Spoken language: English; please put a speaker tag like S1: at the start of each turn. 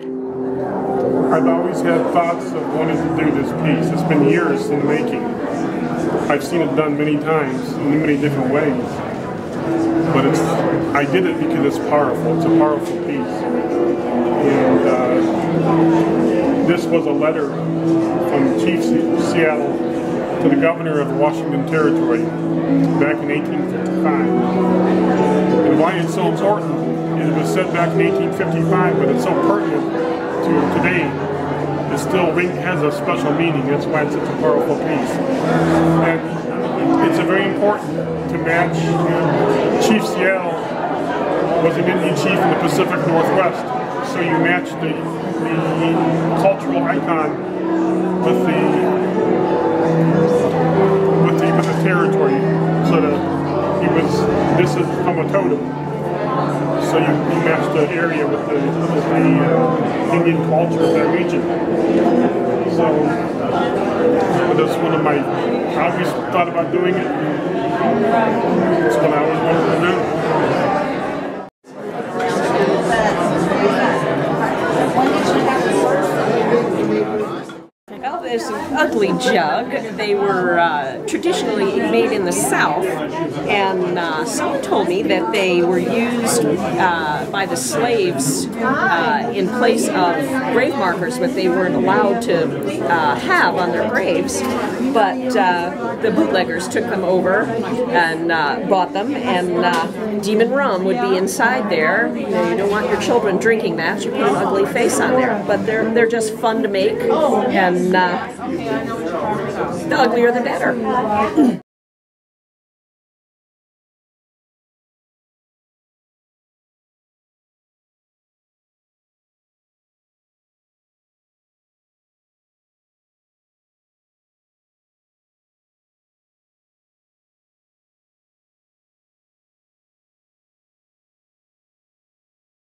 S1: I've always had thoughts of wanting to do this piece. It's been years in the making. I've seen it done many times in many different ways. But it's I did it because it's powerful. It's a powerful piece. And uh, this was a letter from Chief Seattle to the governor of Washington Territory back in 1855. And why it's so important is it was said back in 1855, but it's so pertinent to today, it still has a special meaning. That's why it's such a powerful piece. And it's very important to match. Chief Seattle was an Indian chief in the Pacific Northwest, so you match the, the cultural icon with the with the with the territory. So that he was this is from a totem so you, you match the area with the, with the uh, Indian culture of that region. So that's one of my, I always thought about doing it. It's what I always wanted to do.
S2: This ugly jug. They were uh, traditionally made in the South, and uh, someone told me that they were used uh, by the slaves uh, in place of grave markers, but they weren't allowed to uh, have on their graves. But uh, the bootleggers took them over and bought them, and demon rum would be inside there. You, know, you don't want your children drinking that. You put an ugly face on there, but they're they're just fun to make and the uglier the better.